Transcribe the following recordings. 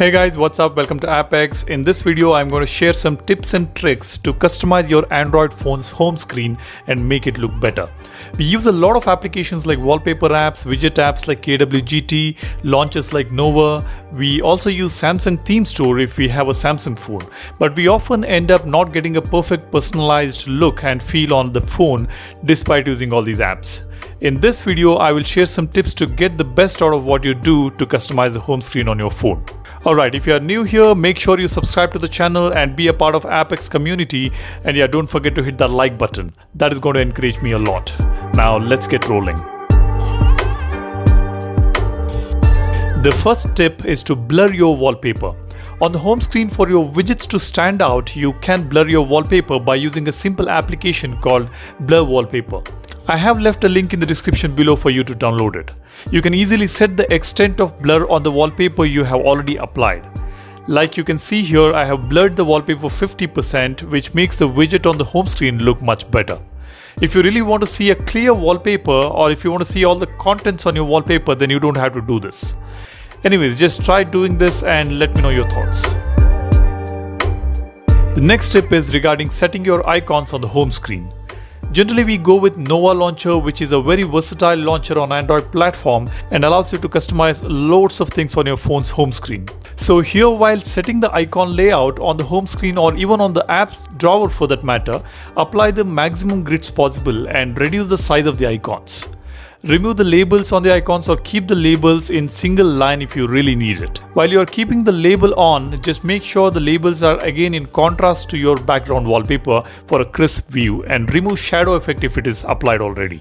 Hey guys, what's up? Welcome to AppX. In this video, I'm going to share some tips and tricks to customize your Android phone's home screen and make it look better. We use a lot of applications like wallpaper apps, widget apps like KWGT, launchers like Nova. We also use Samsung Theme Store if we have a Samsung phone. But we often end up not getting a perfect personalized look and feel on the phone despite using all these apps. In this video, I will share some tips to get the best out of what you do to customize the home screen on your phone. Alright, if you are new here, make sure you subscribe to the channel and be a part of AppX community. And yeah, don't forget to hit that like button. That is going to encourage me a lot. Now let's get rolling. The first tip is to blur your wallpaper. On the home screen for your widgets to stand out, you can blur your wallpaper by using a simple application called Blur Wallpaper. I have left a link in the description below for you to download it. You can easily set the extent of blur on the wallpaper you have already applied. Like you can see here, I have blurred the wallpaper 50% which makes the widget on the home screen look much better. If you really want to see a clear wallpaper or if you want to see all the contents on your wallpaper then you don't have to do this. Anyways, just try doing this and let me know your thoughts. The next tip is regarding setting your icons on the home screen. Generally we go with Nova Launcher which is a very versatile launcher on Android platform and allows you to customize loads of things on your phone's home screen. So here while setting the icon layout on the home screen or even on the apps drawer for that matter, apply the maximum grids possible and reduce the size of the icons. Remove the labels on the icons or keep the labels in single line if you really need it. While you are keeping the label on, just make sure the labels are again in contrast to your background wallpaper for a crisp view and remove shadow effect if it is applied already.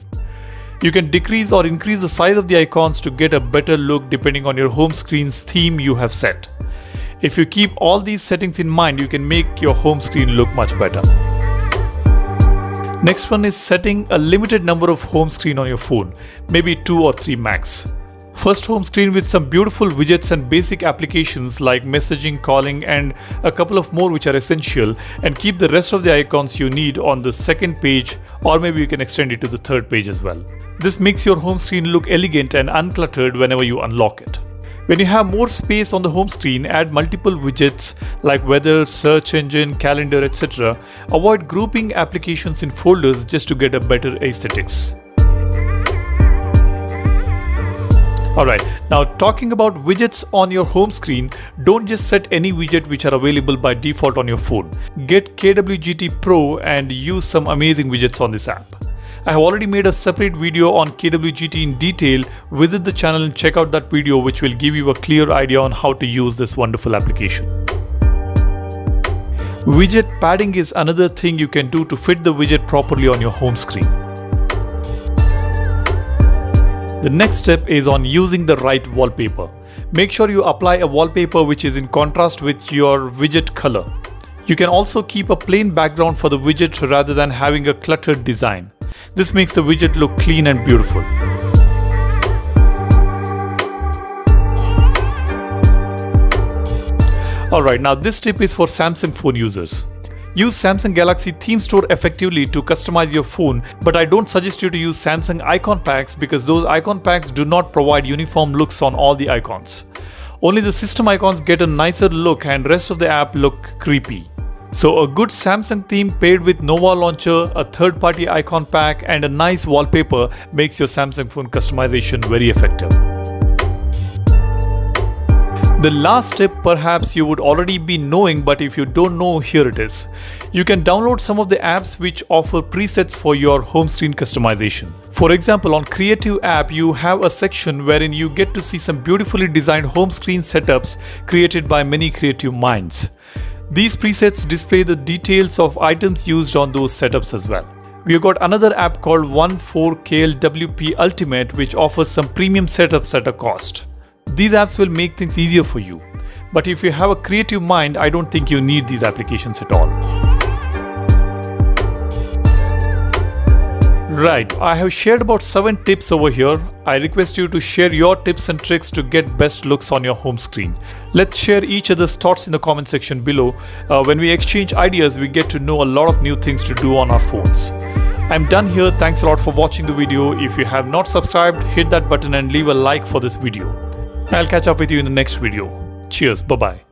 You can decrease or increase the size of the icons to get a better look depending on your home screen's theme you have set. If you keep all these settings in mind, you can make your home screen look much better. Next one is setting a limited number of home screen on your phone, maybe 2 or 3 max. First home screen with some beautiful widgets and basic applications like messaging, calling and a couple of more which are essential and keep the rest of the icons you need on the second page or maybe you can extend it to the third page as well. This makes your home screen look elegant and uncluttered whenever you unlock it. When you have more space on the home screen, add multiple widgets like weather, search engine, calendar, etc. Avoid grouping applications in folders just to get a better aesthetics. Alright, now talking about widgets on your home screen, don't just set any widget which are available by default on your phone. Get KWGT Pro and use some amazing widgets on this app. I have already made a separate video on KWGT in detail. Visit the channel and check out that video which will give you a clear idea on how to use this wonderful application. Widget padding is another thing you can do to fit the widget properly on your home screen. The next step is on using the right wallpaper. Make sure you apply a wallpaper which is in contrast with your widget color. You can also keep a plain background for the widget rather than having a cluttered design. This makes the widget look clean and beautiful. Alright, now this tip is for Samsung phone users. Use Samsung Galaxy Theme Store effectively to customize your phone, but I don't suggest you to use Samsung icon packs because those icon packs do not provide uniform looks on all the icons. Only the system icons get a nicer look and rest of the app look creepy. So a good Samsung theme paired with Nova Launcher, a third-party icon pack and a nice wallpaper makes your Samsung phone customization very effective. The last tip perhaps you would already be knowing but if you don't know here it is. You can download some of the apps which offer presets for your home screen customization. For example on Creative app you have a section wherein you get to see some beautifully designed home screen setups created by many creative minds. These presets display the details of items used on those setups as well. We've got another app called 14KLWP Ultimate which offers some premium setups at a cost. These apps will make things easier for you. But if you have a creative mind, I don't think you need these applications at all. Right, I have shared about 7 tips over here. I request you to share your tips and tricks to get best looks on your home screen. Let's share each other's thoughts in the comment section below. Uh, when we exchange ideas, we get to know a lot of new things to do on our phones. I'm done here. Thanks a lot for watching the video. If you have not subscribed, hit that button and leave a like for this video. I'll catch up with you in the next video. Cheers. Bye bye.